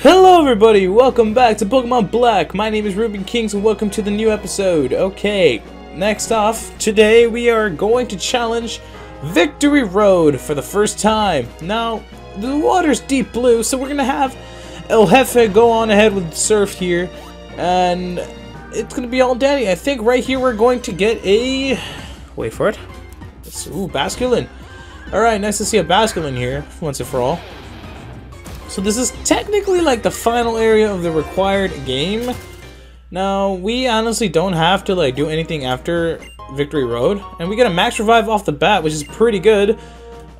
Hello everybody, welcome back to Pokemon Black. My name is Ruben Kings and welcome to the new episode. Okay, next off, today we are going to challenge Victory Road for the first time. Now, the water's deep blue, so we're gonna have El Jefe go on ahead with Surf here, and it's gonna be all dandy. I think right here we're going to get a... wait for it. It's, ooh, Basculin. Alright, nice to see a Basculin here, once and for all. So this is technically like the final area of the required game. Now, we honestly don't have to like do anything after Victory Road. And we get a max revive off the bat, which is pretty good.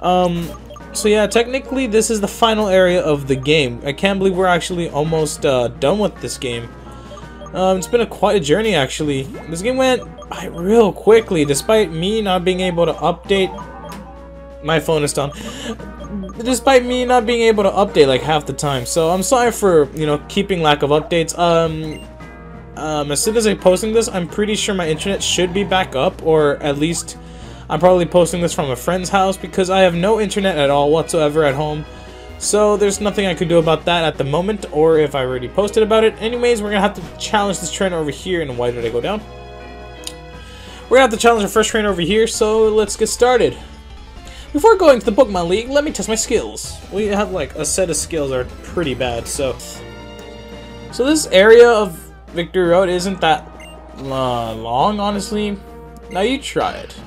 Um, so yeah, technically this is the final area of the game. I can't believe we're actually almost uh, done with this game. Um, it's been a quite a journey actually. This game went by real quickly, despite me not being able to update. My phone is done despite me not being able to update like half the time. So I'm sorry for, you know, keeping lack of updates. Um, um, as soon as I'm posting this, I'm pretty sure my internet should be back up, or at least I'm probably posting this from a friend's house because I have no internet at all whatsoever at home. So there's nothing I could do about that at the moment, or if I already posted about it. Anyways, we're gonna have to challenge this trainer over here, and why did I go down? We're gonna have to challenge our first trainer over here, so let's get started. Before going to the Pokemon League, let me test my skills. We have like a set of skills that are pretty bad, so... So this area of Victory Road isn't that uh, long, honestly. Now you try it.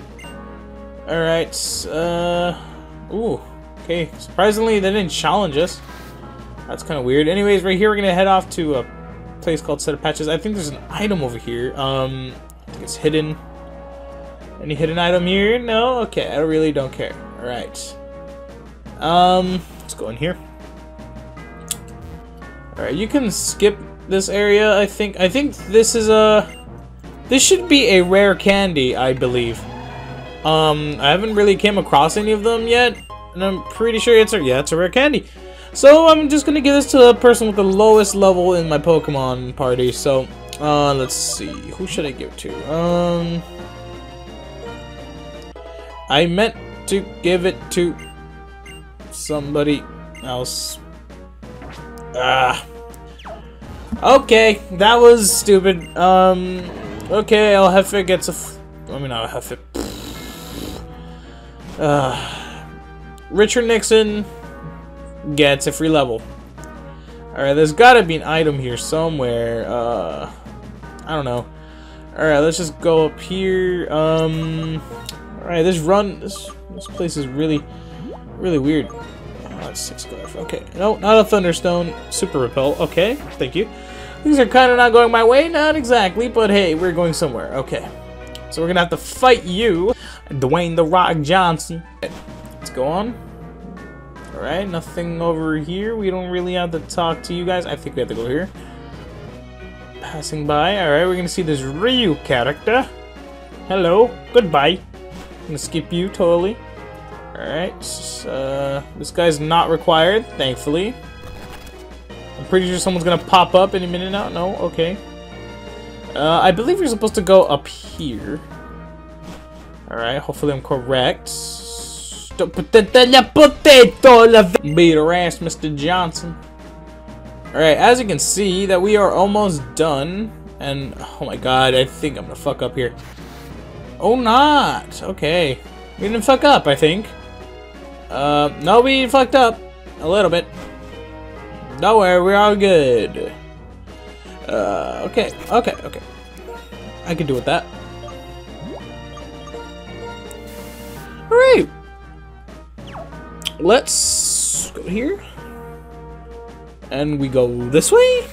Alright, uh... Ooh, okay. Surprisingly, they didn't challenge us. That's kind of weird. Anyways, right here we're gonna head off to a place called Set of Patches. I think there's an item over here. Um, I think it's hidden. Any hidden item here? No? Okay, I really don't care. Alright. Um, let's go in here. Alright, you can skip this area, I think. I think this is a... This should be a rare candy, I believe. Um, I haven't really came across any of them yet. And I'm pretty sure it's a... Yeah, it's a rare candy. So I'm just gonna give this to the person with the lowest level in my Pokemon party. So, uh, let's see. Who should I give it to? Um... I meant to give it to somebody else. Ah. Okay, that was stupid. Um, okay, El Jefe gets a. F I mean, El Jefe. Uh, Richard Nixon gets a free level. Alright, there's gotta be an item here somewhere. Uh, I don't know. Alright, let's just go up here. Um, alright, this run. This this place is really, really weird. Oh, Sigilyph. Okay. No, not a Thunderstone. Super Repel. Okay, thank you. Things are kind of not going my way. Not exactly, but hey, we're going somewhere. Okay. So we're going to have to fight you, Dwayne The Rock Johnson. Let's go on. Alright, nothing over here. We don't really have to talk to you guys. I think we have to go here. Passing by. Alright, we're going to see this Ryu character. Hello. Goodbye. Gonna skip you totally. Alright, uh, this guy's not required, thankfully. I'm pretty sure someone's gonna pop up any minute now. No? Okay. Uh, I believe you're supposed to go up here. Alright, hopefully I'm correct. Beat her ass, Mr. Johnson. Alright, as you can see, that we are almost done. And, oh my god, I think I'm gonna fuck up here. Oh, not! Okay. We didn't fuck up, I think. Uh, no, we fucked up. A little bit. Don't worry, we're all good. Uh, okay, okay, okay. I can do with that. Alright. Let's go here. And we go this way.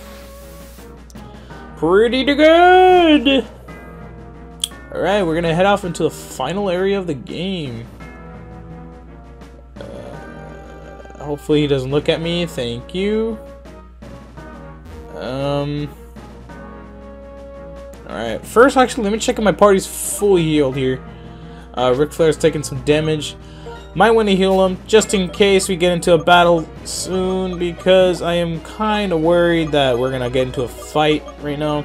Pretty good. Alright, we're gonna head off into the final area of the game. Uh, hopefully he doesn't look at me. Thank you. Um. Alright, first actually let me check if my party's fully healed here. Uh, Ric Flair's taking some damage. Might want to heal him just in case we get into a battle soon because I am kind of worried that we're going to get into a fight right now.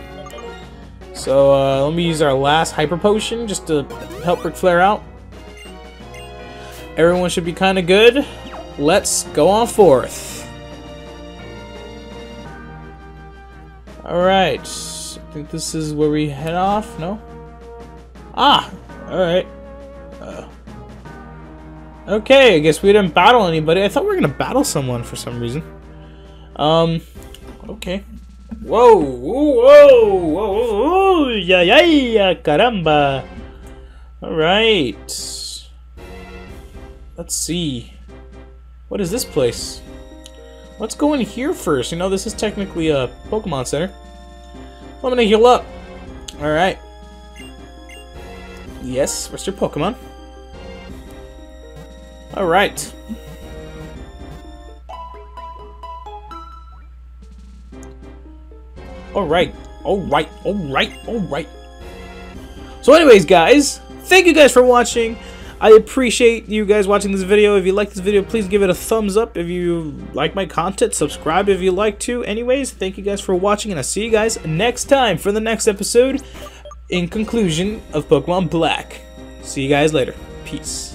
So uh, let me use our last Hyper Potion just to help Ric Flair out. Everyone should be kind of good. Let's go on forth. Alright. I think this is where we head off, no? Ah! Alright. Uh, okay, I guess we didn't battle anybody. I thought we were gonna battle someone for some reason. Um, okay. Whoa, whoa, whoa, ya, ya, ya, caramba. Alright. Let's see. What is this place? Let's go in here first. You know, this is technically a Pokemon Center. I'm gonna heal up. Alright. Yes, where's your Pokemon? Alright. Alright, alright, alright, alright. So anyways, guys, thank you guys for watching. I appreciate you guys watching this video. If you like this video, please give it a thumbs up. If you like my content, subscribe if you like to. Anyways, thank you guys for watching, and I'll see you guys next time for the next episode in conclusion of Pokemon Black. See you guys later. Peace.